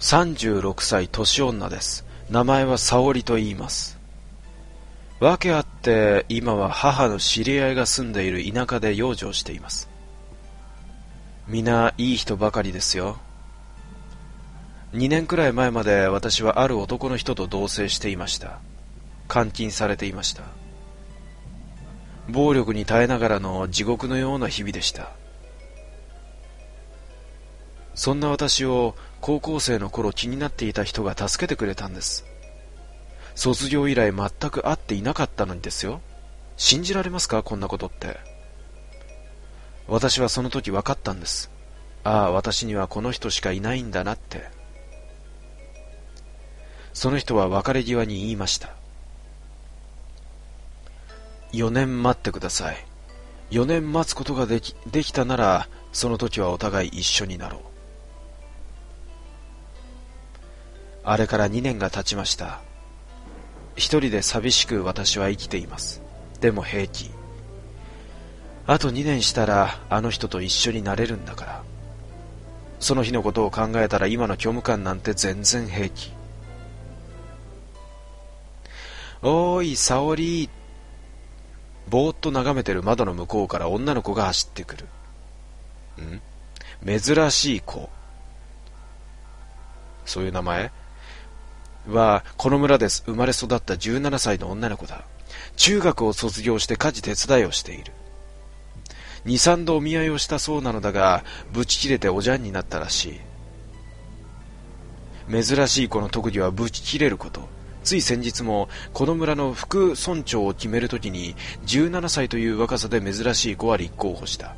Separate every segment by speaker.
Speaker 1: 36歳年女です。名前は沙織と言います。訳あって今は母の知り合いが住んでいる田舎で養生しています。皆いい人ばかりですよ。2年くらい前まで私はある男の人と同棲していました。監禁されていました。暴力に耐えながらの地獄のような日々でした。そんな私を高校生の頃気になっていた人が助けてくれたんです。卒業以来全く会っていなかったのにですよ。信じられますか？こんなことって。私はその時分かったんです。ああ私にはこの人しかいないんだなって。その人は別れ際に言いました。4年待ってください。4年待つことができできたならその時はお互い一緒になろう。あれから2年が経ちました。一人で寂しく私は生きています。でも平気。あと2年したらあの人と一緒になれるんだから。その日のことを考えたら今の虚無感なんて全然平気。おーい沙織ぼーっと眺めてる窓の向こうから女の子が走ってくる。ん？珍しい子。そういう名前？は、この村です。生まれ育った17歳の女の子だ。中学を卒業して家事手伝いをしている。二三度お見合いをしたそうなのだが、ブチ切れておじゃんになったらしい。珍しい子の特技はブチ切れること。つい先日も、この村の副村長を決めるときに、17歳という若さで珍しい子は立候補した。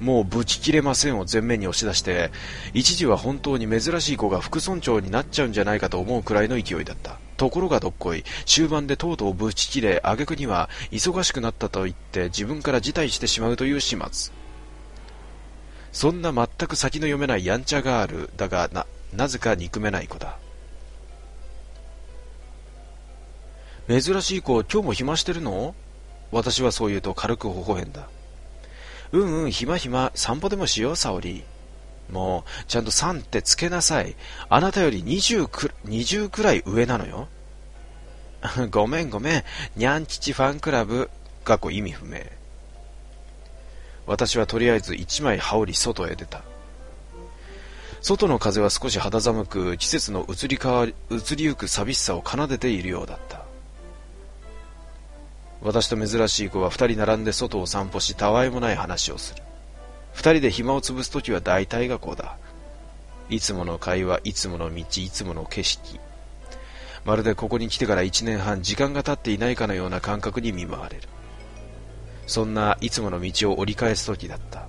Speaker 1: もうぶち切れませんを前面に押し出して、一時は本当に珍しい子が副村長になっちゃうんじゃないかと思うくらいの勢いだった。ところがどっこい、終盤でとうとうぶち切れ、挙句には忙しくなったと言って自分から辞退してしまうという始末。そんな全く先の読めないやんちゃガールだがな、なぜか憎めない子だ。珍しい子、今日も暇してるの？私はそう言うと軽く微笑んだ。うんうん、暇暇、散歩でもしよう、沙織。もう、ちゃんと3ってつけなさい。あなたより20く、20くらい上なのよ。ごめんごめん、にゃんちちファンクラブ、過去意味不明。私はとりあえず一枚羽織り外へ出た。外の風は少し肌寒く、季節の移り変わり、移りゆく寂しさを奏でているようだった。私と珍しい子は二人並んで外を散歩したわいもない話をする。二人で暇を潰すときは大体がこうだ。いつもの会話、いつもの道、いつもの景色。まるでここに来てから一年半時間が経っていないかのような感覚に見舞われる。そんないつもの道を折り返す時だった。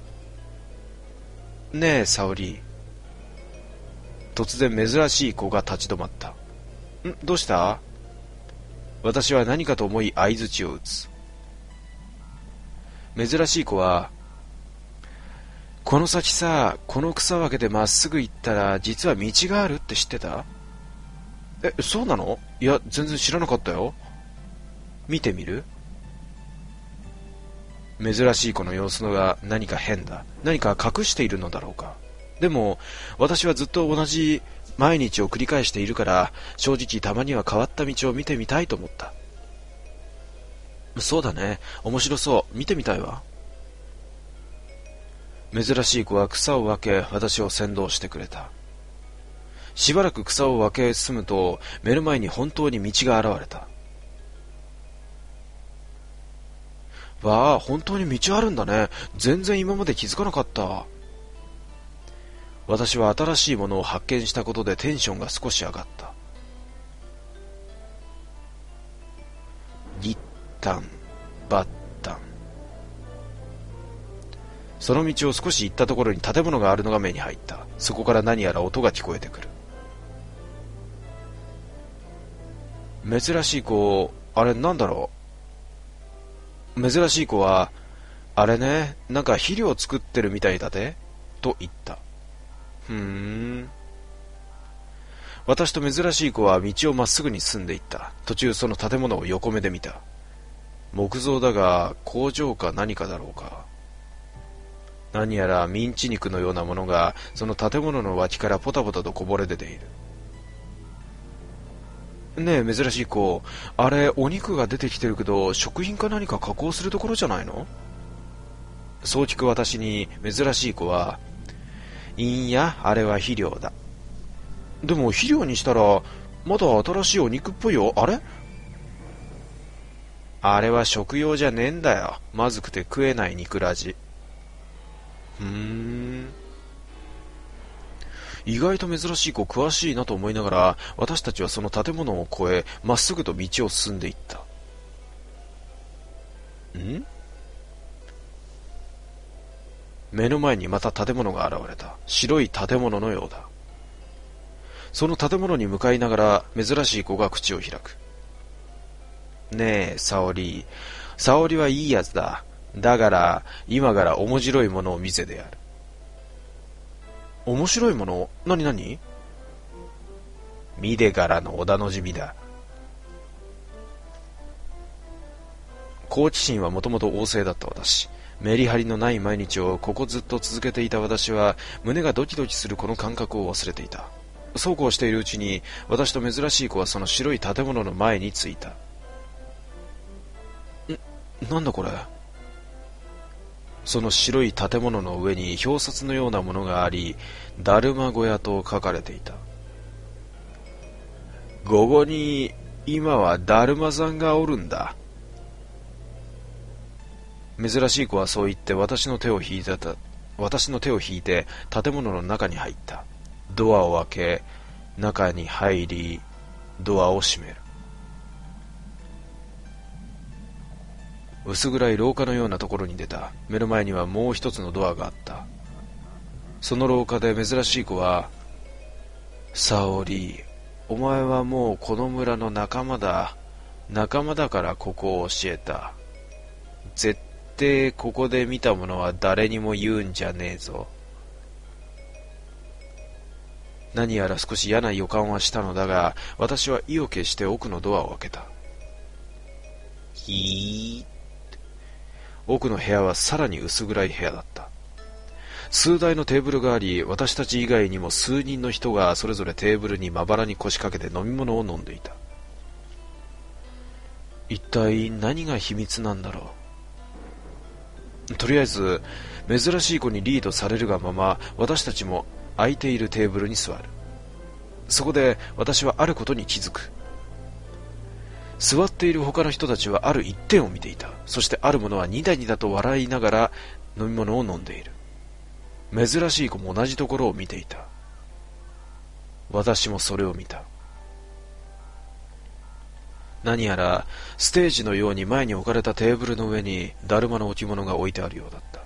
Speaker 1: ねえ、沙織。突然珍しい子が立ち止まった。ん？どうした？私は何かと思い相づちを打つ。珍しい子は、この先さ、この草分けでまっすぐ行ったら、実は道があるって知ってた？え、そうなの？いや、全然知らなかったよ。見てみる？珍しい子の様子のが何か変だ。何か隠しているのだろうか。でも、私はずっと同じ毎日を繰り返しているから正直たまには変わった道を見てみたいと思った。そうだね。面白そう。見てみたいわ。珍しい子は草を分け私を先導してくれた。しばらく草を分け進むと目の前に本当に道が現れた。わあ本当に道あるんだね。全然今まで気づかなかった。私は新しいものを発見したことでテンションが少し上がった。ギッタン、バッタン。その道を少し行ったところに建物があるのが目に入った。そこから何やら音が聞こえてくる。珍しい子、あれなんだろう？珍しい子は、あれね、なんか肥料作ってるみたいだで、と言った。ふーん。私と珍しい子は道をまっすぐに進んでいった。途中その建物を横目で見た。木造だが、工場か何かだろうか。何やらミンチ肉のようなものがその建物の脇からポタポタとこぼれ出ているねえ珍しい子あれお肉が出てきてるけど食品か何か加工するところじゃないの？そう聞く私に珍しい子はいいやあれは肥料だ。でも肥料にしたらまだ新しいお肉っぽいよ。あれ？あれは食用じゃねえんだよ。まずくて食えない肉ラジふーん。意外と珍しい子詳しいなと思いながら私たちはその建物を越えまっすぐと道を進んでいった。ん？目の前にまた建物が現れた。白い建物のようだ。その建物に向かいながら珍しい子が口を開く。ねえ沙織。沙織はいいやつだ。だから今から面白いものを見せてやる。面白いもの？何何？見てからの織田の字味だ。好奇心はもともと旺盛だった私。メリハリのない毎日をここずっと続けていた私は胸がドキドキするこの感覚を忘れていた。そうこうしているうちに私と珍しい子はその白い建物の前に着いた。んなんだこれ？その白い建物の上に表札のようなものがありだるま小屋と書かれていた。午後に今はだるまさんがおるんだ。珍しい子はそう言って私の手を引いてた私の手を引いて建物の中に入った。ドアを開け中に入りドアを閉める。薄暗い廊下のようなところに出た。目の前にはもう一つのドアがあった。その廊下で珍しい子は「沙織お前はもうこの村の仲間だ。仲間だからここを教えた。絶対ここで見たものは誰にも言うんじゃねえぞ。何やら少し嫌な予感はしたのだが私は意を決して奥のドアを開けた。ひー奥の部屋はさらに薄暗い部屋だった。数台のテーブルがあり私たち以外にも数人の人がそれぞれテーブルにまばらに腰掛けて飲み物を飲んでいた。一体何が秘密なんだろう。とりあえず珍しい子にリードされるがまま私たちも空いているテーブルに座る。そこで私はあることに気づく。座っている他の人たちはある一点を見ていた。そしてある者はニダニダと笑いながら飲み物を飲んでいる。珍しい子も同じところを見ていた。私もそれを見た。何やらステージのように前に置かれたテーブルの上にだるまの置物が置いてあるようだった。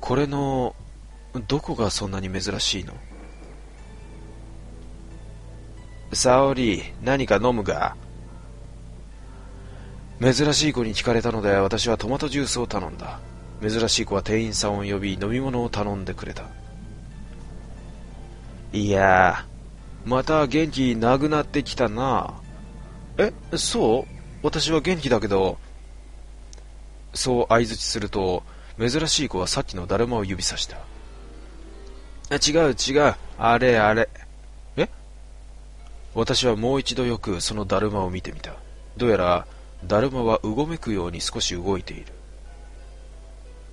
Speaker 1: これのどこがそんなに珍しいの？沙織何か飲むが珍しい子に聞かれたので私はトマトジュースを頼んだ。珍しい子は店員さんを呼び飲み物を頼んでくれた。いやまた元気なくなってきたな。えそう？私は元気だけどそう相づちすると珍しい子はさっきのだるまを指さした。違う違う。あれあれ。え？私はもう一度よくそのだるまを見てみた。どうやらだるまはうごめくように少し動いている。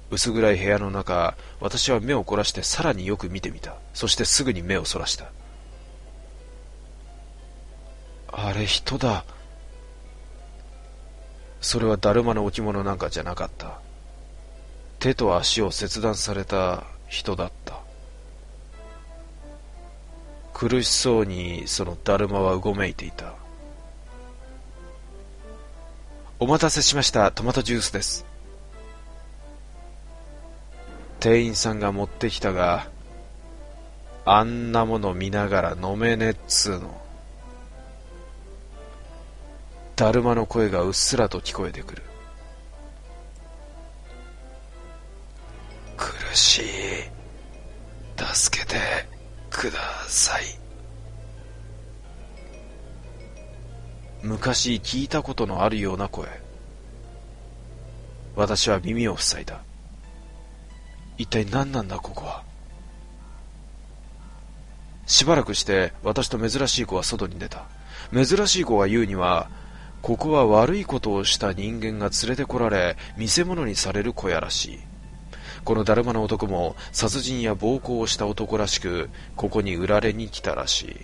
Speaker 1: 薄暗い部屋の中私は目を凝らしてさらによく見てみた。そしてすぐに目をそらしたあれ人だ。それはだるまの置物なんかじゃなかった。手と足を切断された人だった。苦しそうにそのだるまはうごめいていた。お待たせしました。トマトジュースです。店員さんが持ってきたがあんなもの見ながら飲めねっつうの。だるまの声がうっすらと聞こえてくる苦しい助けてください昔聞いたことのあるような声私は耳を塞いだ。一体何なんだここは。しばらくして私と珍しい子は外に出た。珍しい子が言うには、ここは悪いことをした人間が連れてこられ、見せ物にされる小屋らしい。このだるまの男も殺人や暴行をした男らしく、ここに売られに来たらしい。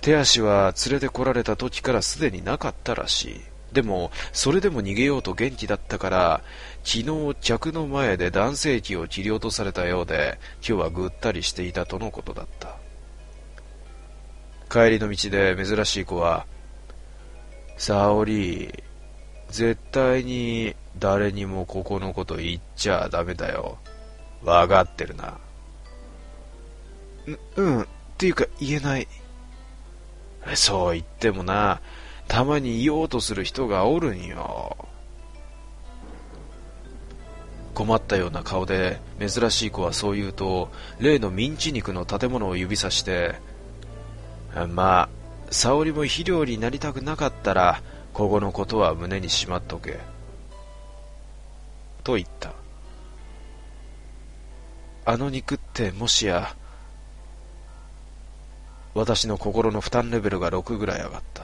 Speaker 1: 手足は連れてこられた時からすでになかったらしい。でも、それでも逃げようと元気だったから、昨日客の前で男性器を切り落とされたようで、今日はぐったりしていたとのことだった。帰りの道で珍しい子は、沙織、絶対に誰にもここのこと言っちゃダメだよ。わかってるな。う、うん、っていうか言えない。そう言ってもな、たまに言おうとする人がおるんよ。困ったような顔で珍しい子はそう言うと例のミンチ肉の建物を指さしてまあ沙織も肥料になりたくなかったらここのことは胸にしまっとけ。と言った。あの肉ってもしや私の心の負担レベルが6ぐらい上がった。